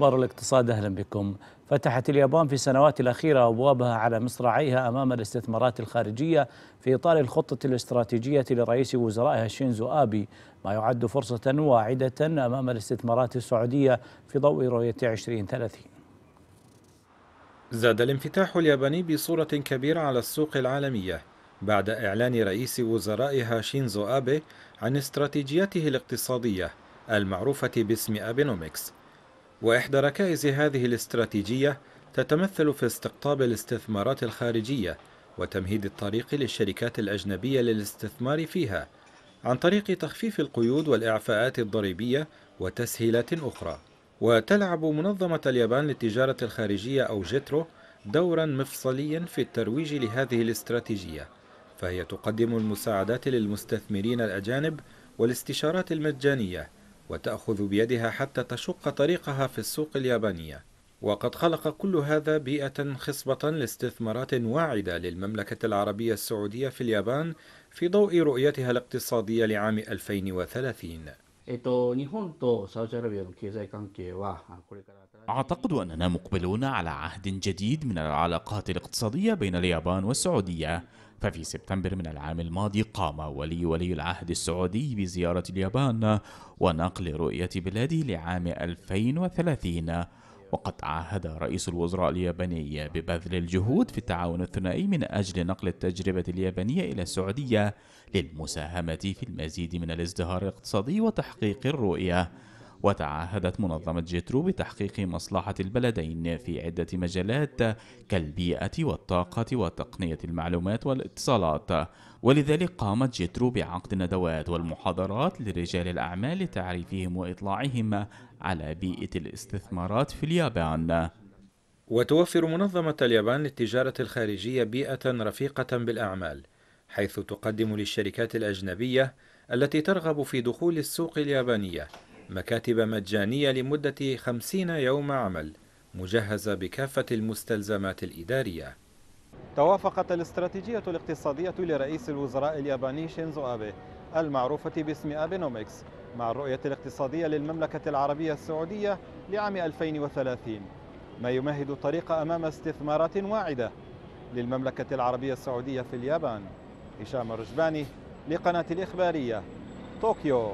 أخبار الاقتصاد أهلا بكم. فتحت اليابان في السنوات الأخيرة أبوابها على مصراعيها أمام الاستثمارات الخارجية في إطار الخطة الاستراتيجية لرئيس وزرائها شينزو آبي. ما يعد فرصة واعدة أمام الاستثمارات السعودية في ضوء رؤية 2030 زاد الانفتاح الياباني بصورة كبيرة على السوق العالمية بعد إعلان رئيس وزرائها شينزو آبي عن استراتيجيته الاقتصادية المعروفة باسم أبينومكس وإحدى ركائز هذه الاستراتيجية تتمثل في استقطاب الاستثمارات الخارجية وتمهيد الطريق للشركات الأجنبية للاستثمار فيها عن طريق تخفيف القيود والإعفاءات الضريبية وتسهيلات أخرى. وتلعب منظمة اليابان للتجارة الخارجية أو جيترو دورا مفصليا في الترويج لهذه الاستراتيجية. فهي تقدم المساعدات للمستثمرين الأجانب والاستشارات المجانية وتأخذ بيدها حتى تشق طريقها في السوق اليابانية. وقد خلق كل هذا بيئة خصبة لاستثمارات واعدة للمملكة العربية السعودية في اليابان في ضوء رؤيتها الاقتصادية لعام 2030 أعتقد أننا مقبلون على عهد جديد من العلاقات الاقتصادية بين اليابان والسعودية. ففي سبتمبر من العام الماضي قام ولي ولي العهد السعودي بزيارة اليابان ونقل رؤية بلاده لعام 2030 وقد عاهد رئيس الوزراء الياباني ببذل الجهود في التعاون الثنائي من أجل نقل التجربة اليابانية إلى السعودية للمساهمة في المزيد من الازدهار الاقتصادي وتحقيق الرؤية. وتعهدت منظمة جيترو بتحقيق مصلحة البلدين في عدة مجالات كالبيئة والطاقة وتقنية المعلومات والاتصالات. ولذلك قامت جيترو بعقد ندوات والمحاضرات لرجال الأعمال لتعريفهم وإطلاعهم على بيئة الاستثمارات في اليابان. وتوفر منظمة اليابان للتجارة الخارجية بيئة رفيقة بالأعمال حيث تقدم للشركات الأجنبية التي ترغب في دخول السوق اليابانية مكاتب مجانية لمدة خمسين يوم عمل مجهزة بكافة المستلزمات الإدارية. توافقت الاستراتيجية الاقتصادية لرئيس الوزراء الياباني شينزو آبي المعروفة باسم أبينومكس مع الرؤية الاقتصادية للمملكة العربية السعودية لعام 2030 ما يمهد الطريق أمام استثمارات واعدة للمملكة العربية السعودية في اليابان. هشام الرجباني لقناة الإخبارية طوكيو.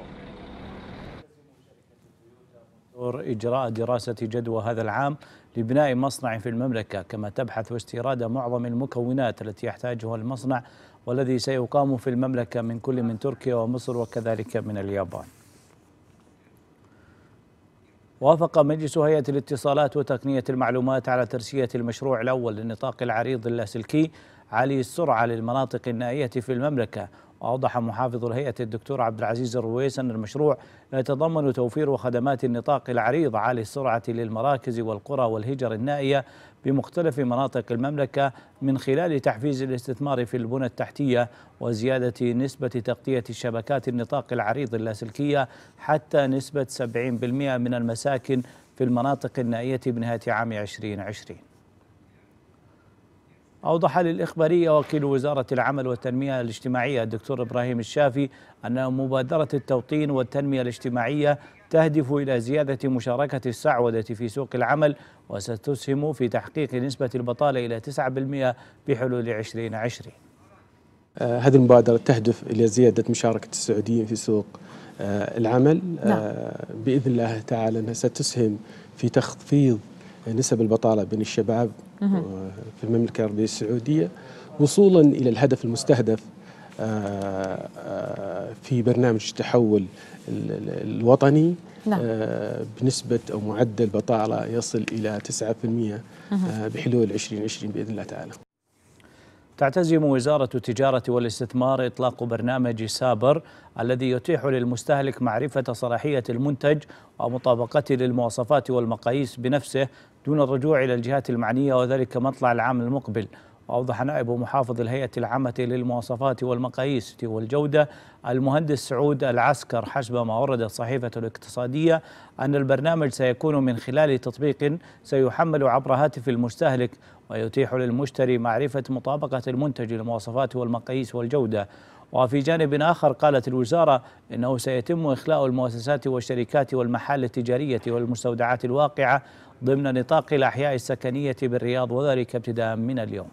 إجراء دراسة جدوى هذا العام لبناء مصنع في المملكة كما تبحث استيراد معظم المكونات التي يحتاجها المصنع والذي سيقام في المملكة من كل من تركيا ومصر وكذلك من اليابان. وافق مجلس هيئة الاتصالات وتقنية المعلومات على ترسية المشروع الأول للنطاق العريض اللاسلكي عالي السرعة للمناطق النائية في المملكة. وأوضح محافظ الهيئة الدكتور عبد العزيز الرويس أن المشروع يتضمن توفير خدمات النطاق العريض عالي السرعة للمراكز والقرى والهجر النائية بمختلف مناطق المملكة من خلال تحفيز الاستثمار في البنى التحتية وزيادة نسبة تغطية الشبكات النطاق العريض اللاسلكية حتى نسبة 70% من المساكن في المناطق النائية بنهاية عام 2020 أوضح للإخبارية وكيل وزارة العمل والتنمية الاجتماعية الدكتور إبراهيم الشافي أن مبادرة التوطين والتنمية الاجتماعية تهدف إلى زيادة مشاركة السعودة في سوق العمل وستسهم في تحقيق نسبة البطالة إلى 9% بحلول 2020 آه هذه المبادرة تهدف إلى زيادة مشاركة السعوديين في سوق آه العمل نعم. آه بإذن الله تعالى أنها ستسهم في تخفيض نسب البطالة بين الشباب في المملكة العربية السعودية وصولا إلى الهدف المستهدف آه، آه، في برنامج التحول الوطني نعم. آه، بنسبة أو معدل بطالة يصل إلى 9% بحلول 2020 بإذن الله تعالى. تعتزم وزارة التجارة والاستثمار إطلاق برنامج سابر الذي يتيح للمستهلك معرفة صلاحية المنتج ومطابقته للمواصفات والمقاييس بنفسه دون الرجوع إلى الجهات المعنية وذلك مطلع العام المقبل. وأوضح نائب محافظ الهيئة العامة للمواصفات والمقاييس والجودة المهندس سعود العسكر حسب ما وردت صحيفة الاقتصادية أن البرنامج سيكون من خلال تطبيق سيحمل عبر هاتف المستهلك ويتيح للمشتري معرفة مطابقة المنتج للمواصفات والمقاييس والجودة. وفي جانب آخر قالت الوزارة إنه سيتم إخلاء المؤسسات والشركات والمحال التجارية والمستودعات الواقعة ضمن نطاق الأحياء السكنية بالرياض وذلك ابتداء من اليوم.